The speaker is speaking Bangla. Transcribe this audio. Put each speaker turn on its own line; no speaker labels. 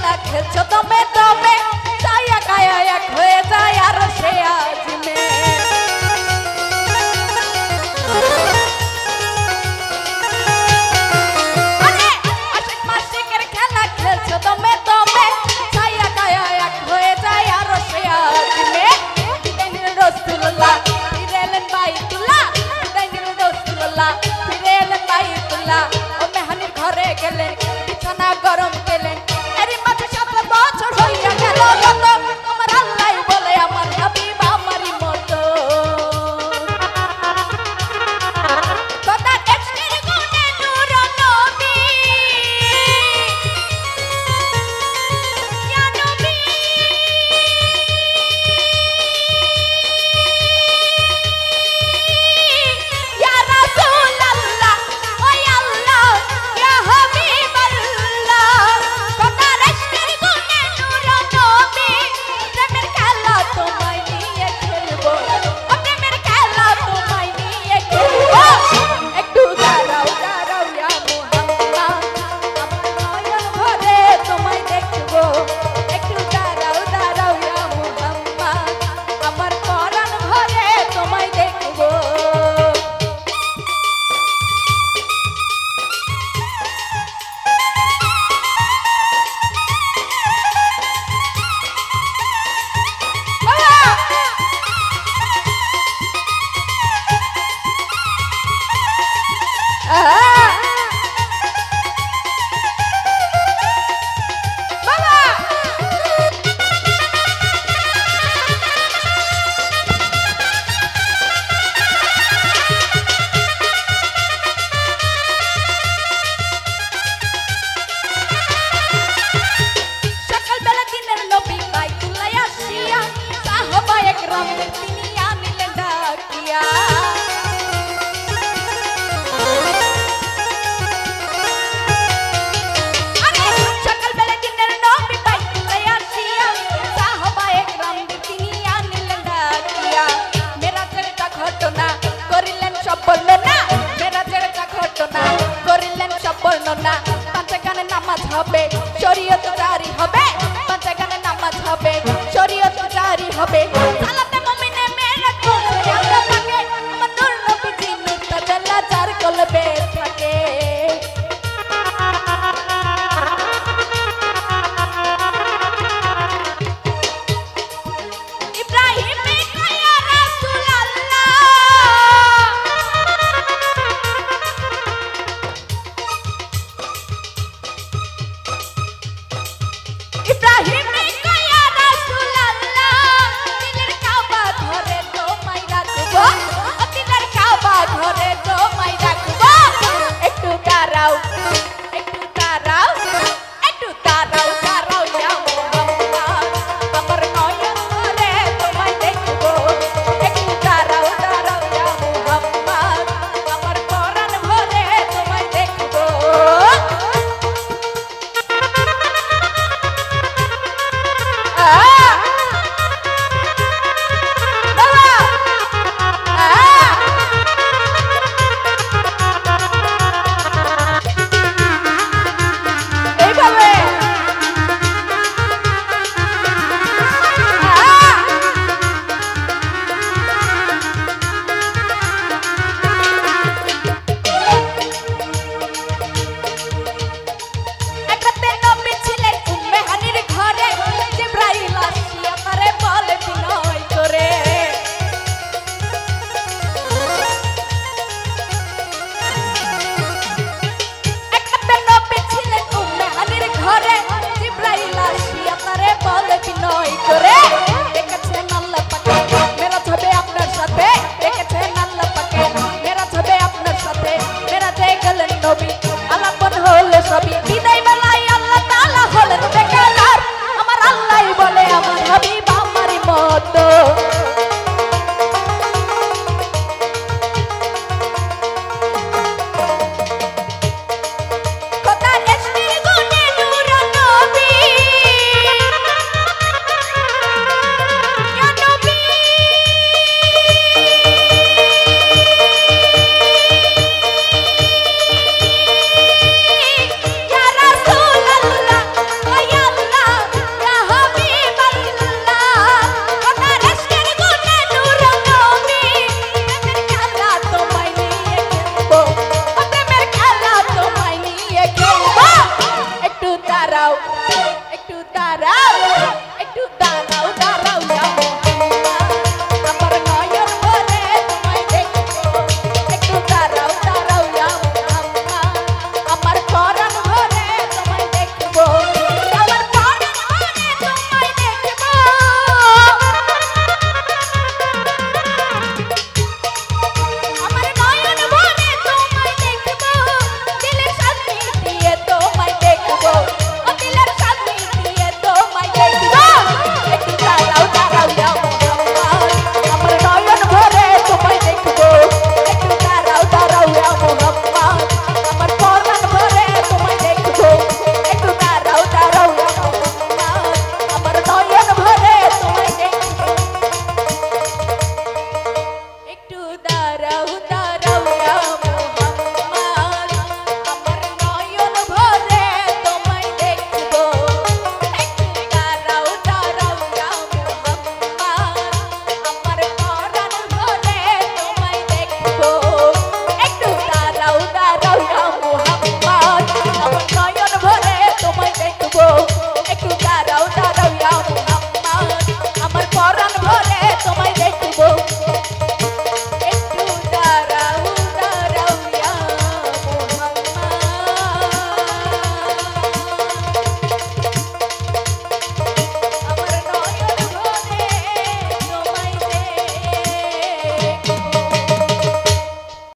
খেলা খেলছো? তবে তবে চাইয়া কায়া এক হয়ে যায় আর সে আজমে বর্ণনা পাঁচা গানে নামাজ হবে শরীয়ত জারি হবে পাঁচা গানে নামাজ হবে শরীয়ত জারি হবে